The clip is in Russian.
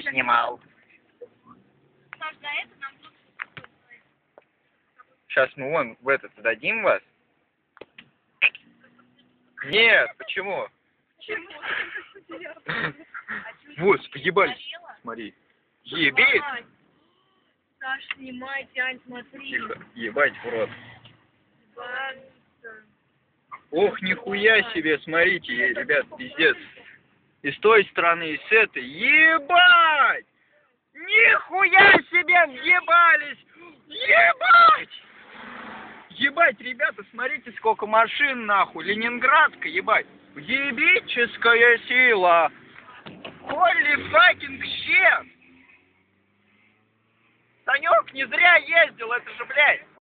снимал. Саш, за это нам тут... Сейчас мы вон в этот дадим вас. Нет, почему? Вот, поебались. Смотри. Ебить. Саш, снимай, Тянь, смотри. Тихо. Ебать в рот. Ебаться. Ох, нихуя себе, смотрите, ребят, пиздец. И с той стороны, и с этой. Ебать! Нихуя себе въебались! Ебать! Ебать, ребята, смотрите, сколько машин, нахуй. Ленинградка, ебать. Ебическая сила. Holy fucking shit! Санек не зря ездил, это же, блядь,